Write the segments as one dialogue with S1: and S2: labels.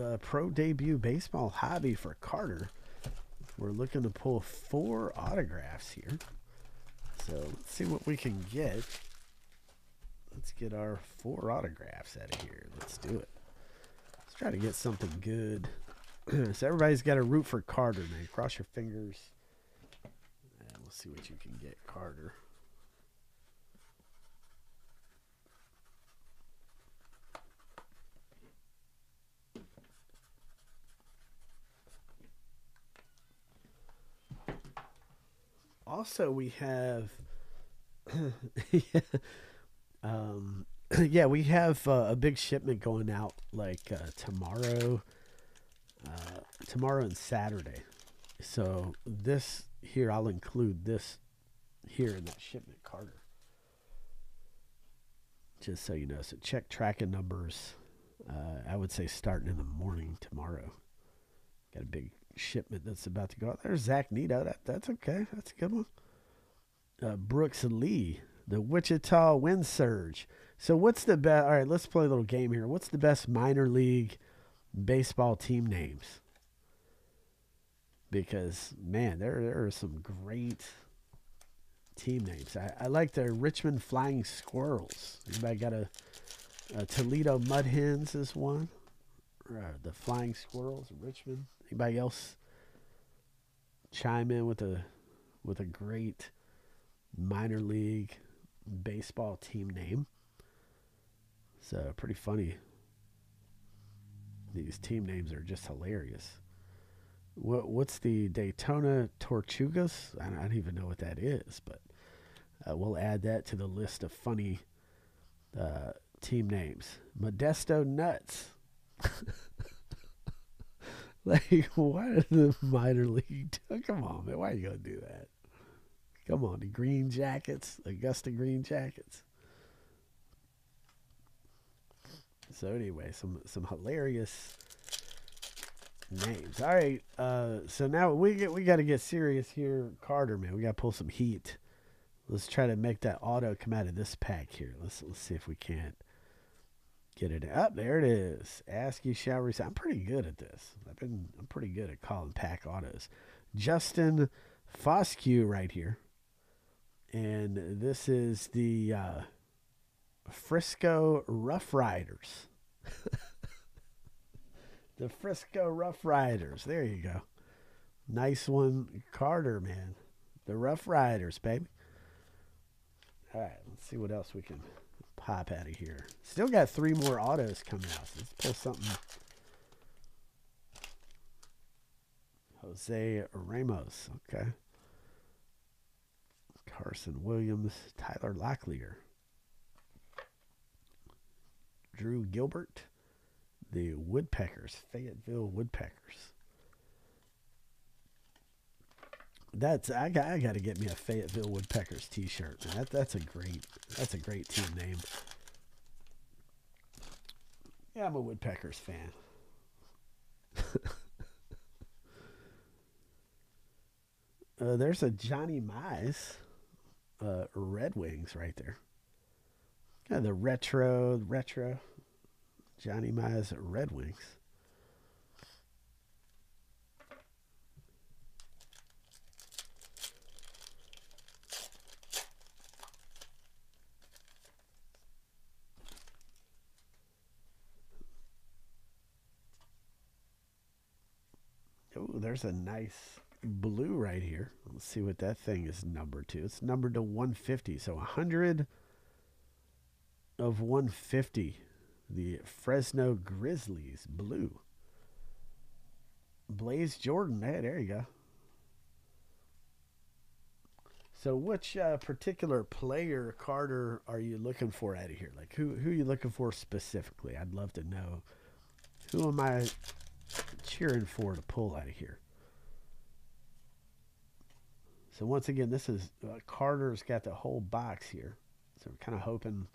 S1: uh, pro debut baseball hobby for Carter. We're looking to pull four autographs here. So let's see what we can get. Let's get our four autographs out of here. Let's do it. Let's try to get something good. so everybody's got to root for Carter, man. Cross your fingers. And we'll see what you can get, Carter. Also, we have um, yeah, we have uh, a big shipment going out like uh, tomorrow, uh, tomorrow and Saturday. So this here, I'll include this here in that shipment, Carter. Just so you know, so check tracking numbers. Uh, I would say starting in the morning tomorrow. Got a big shipment that's about to go out. There's Zach Neto. That that's okay. That's a good one. Uh, Brooks Lee, the Wichita Wind Surge. So what's the best? All right, let's play a little game here. What's the best minor league baseball team names? Because man, there there are some great team names. I, I like the Richmond Flying Squirrels. Anybody got a, a Toledo Mud Hens is one. Uh, the Flying Squirrels, Richmond. Anybody else chime in with a with a great minor league baseball team name? It's So pretty funny. These team names are just hilarious. What what's the Daytona Tortugas? I don't, I don't even know what that is, but uh, we'll add that to the list of funny uh, team names. Modesto Nuts. like, what the minor league? Come on, man. Why are you going to do that? Come on, the Green Jackets, Augusta Green Jackets. So anyway, some some hilarious names. All right, uh, so now we get we got to get serious here, Carter. Man, we got to pull some heat. Let's try to make that auto come out of this pack here. Let's let's see if we can't get it up. There it is. Ask you shall receive. I'm pretty good at this. I've been I'm pretty good at calling pack autos. Justin Foscue right here, and this is the uh, Frisco Rough Riders. the Frisco Rough Riders. There you go. Nice one, Carter, man. The Rough Riders, baby. All right, let's see what else we can pop out of here. Still got three more autos coming out. So let's pull something. Jose Ramos. Okay. Carson Williams. Tyler Locklear. Drew Gilbert. The Woodpeckers. Fayetteville Woodpeckers. That's I got I got to get me a Fayetteville Woodpeckers T-shirt. Man. That that's a great that's a great team name. Yeah, I'm a Woodpeckers fan. uh, there's a Johnny Mize uh, Red Wings right there. Yeah, the retro retro Johnny Mize Red Wings. Oh, there's a nice blue right here. Let's see what that thing is numbered to. It's numbered to 150. So 100 of 150. The Fresno Grizzlies blue. Blaze Jordan. Hey, there you go. So, which uh, particular player, Carter, are you looking for out of here? Like, who who are you looking for specifically? I'd love to know. Who am I cheering for to pull out of here? So once again, this is uh, Carter's got the whole box here. So we're kind of hoping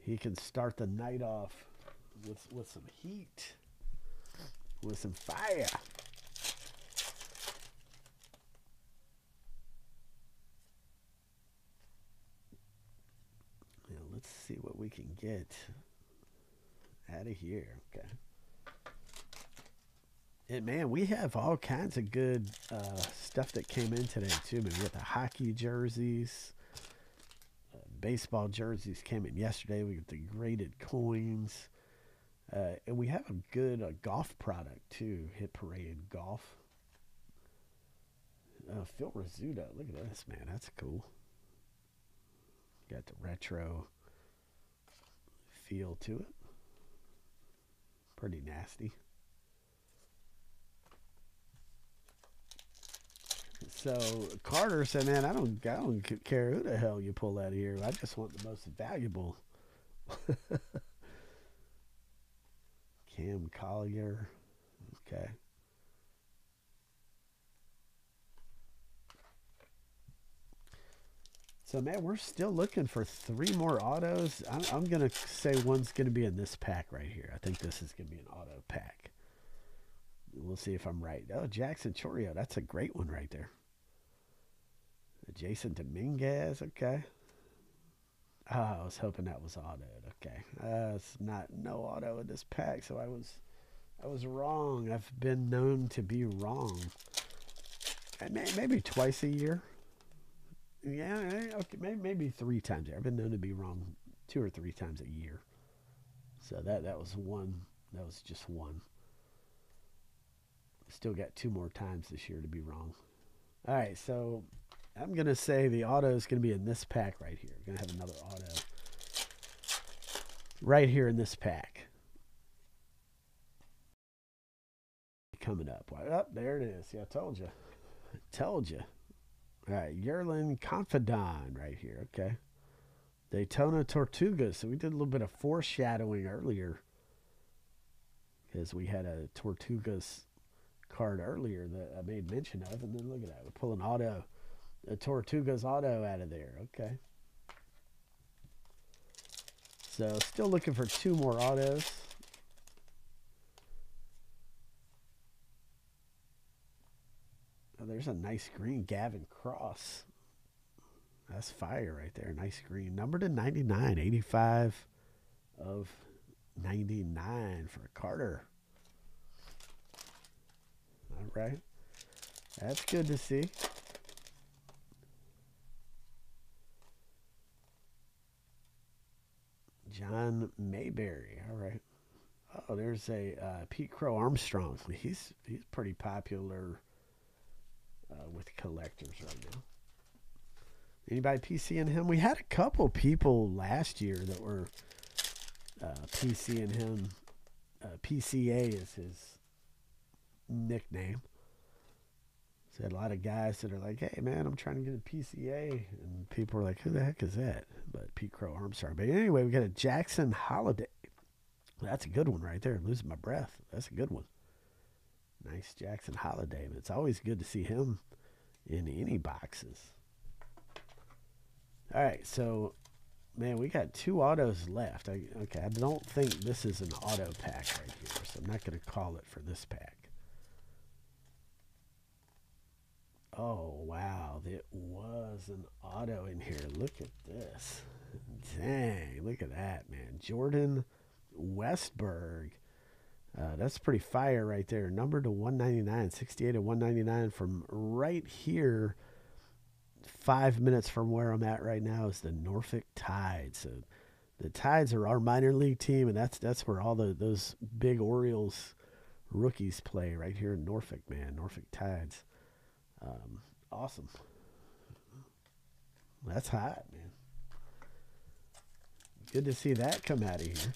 S1: he can start the night off with with some heat, with some fire. Let's see what we can get out of here. Okay. And man, we have all kinds of good uh, stuff that came in today too. Man, we got the hockey jerseys, uh, baseball jerseys came in yesterday. We got the graded coins, uh, and we have a good uh, golf product too. Hit Parade Golf. Uh, Phil Rizzuto, look at this man. That's cool. Got the retro feel to it. Pretty nasty. So Carter said, "Man, I don't, I don't care who the hell you pull out of here. I just want the most valuable." Cam Collier, okay. So man, we're still looking for three more autos. I'm, I'm gonna say one's gonna be in this pack right here. I think this is gonna be an auto pack. We'll see if I'm right. Oh, Jackson Chourio, that's a great one right there. Jasson Dominguez, okay. Oh, I was hoping that was autoed. Okay, uh, it's not no auto in this pack, so I was, I was wrong. I've been known to be wrong. Maybe twice a year. Yeah, eh, okay, maybe, maybe three times. I've been known to be wrong two or three times a year. So that that was one. That was just one. Still got two more times this year to be wrong. All right, so I'm gonna say the auto is gonna be in this pack right here. We're gonna have another auto right here in this pack. Coming up. Up oh, there it is. Yeah, I told you. I told you. All right, Yerlin Confidan right here. Okay. Daytona Tortuga. So we did a little bit of foreshadowing earlier because we had a Tortugas card earlier that I made mention of. And then look at that. We're pulling auto, a Tortugas auto out of there. Okay. So still looking for two more autos. Oh, there's a nice green Gavin Cross. That's fire right there. Nice green. Number to 99. 85 of 99 for Carter. All right. That's good to see. John Mayberry. All right. Oh, there's a uh, Pete Crow Armstrong. He's he's pretty popular uh, with collectors right now. Anybody PCing him? We had a couple people last year that were uh, PC in him. Uh, PCA is his nickname. So a lot of guys that are like, "Hey man, I'm trying to get a PCA," and people are like, "Who the heck is that?" But Pete Crow Armstrong. But anyway, we got a Jackson Holliday. That's a good one right there. I'm losing my breath. That's a good one. Nice Jackson Holliday. It's always good to see him in any boxes. All right, so man, we got two autos left. I, okay, I don't think this is an auto pack right here, so I'm not going to call it for this pack. Oh, wow, it was an auto in here. Look at this. Dang, look at that, man. Jordan Westburg. Uh, that's pretty fire right there. Number to 199, 68 to 199 from right here. Five minutes from where I'm at right now is the Norfolk Tides. So the Tides are our minor league team, and that's that's where all the those big Orioles rookies play right here in Norfolk, man. Norfolk Tides. Um, awesome. That's hot, man. Good to see that come out of here.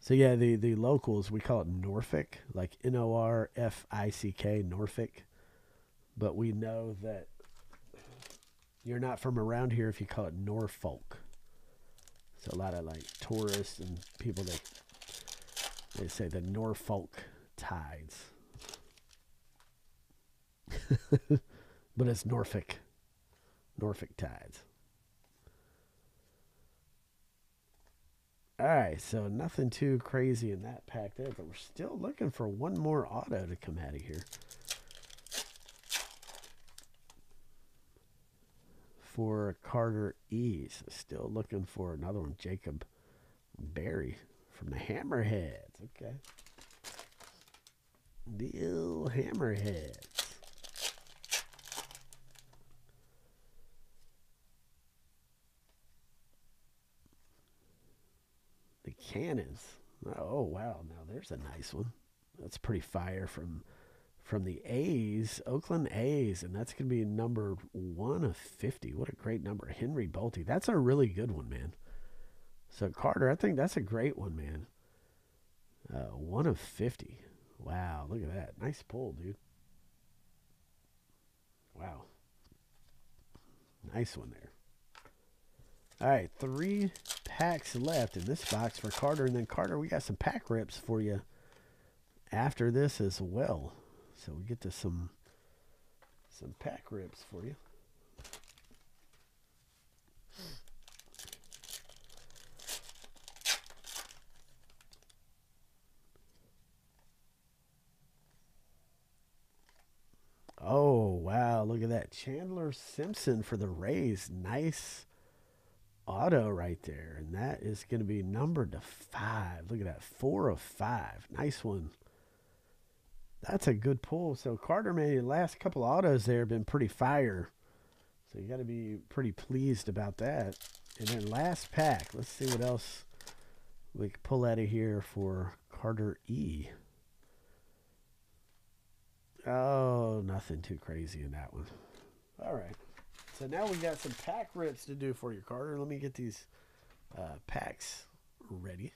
S1: So yeah, the the locals we call it Norfolk, like N O R F I C K, Norfolk. But we know that you're not from around here if you call it Norfolk. So a lot of like tourists and people that they say the Norfolk tides. but it's Norfolk. Norfolk tides. All right, so nothing too crazy in that pack there, but we're still looking for one more auto to come out of here. For Carter Ease, still looking for another one, Jacob Berry from the Hammerheads. Okay. Neil Hammerheads. The Cannons. Oh wow, now there's a nice one. That's pretty fire from from the A's, Oakland A's, and that's going to be number one of 50. What a great number. Henry Bolte. That's a really good one, man. So, Carter, I think that's a great one, man. Uh, one of 50. Wow, look at that. Nice pull, dude. Wow. Nice one there. All right, three packs left in this box for Carter. And then, Carter, we got some pack rips for you after this as well. So we get to some some pack rips for you. Oh, wow. Look at that. Chandler Simpson for the Rays. Nice auto right there. And that is going to be numbered to five. Look at that. Four of five. Nice one. That's a good pull. So Carter, made the last couple autos there have been pretty fire. So you got to be pretty pleased about that. And then last pack. Let's see what else we can pull out of here for Carter E. Oh, nothing too crazy in that one. All right. So now we got some pack rips to do for you, Carter. Let me get these uh, packs ready.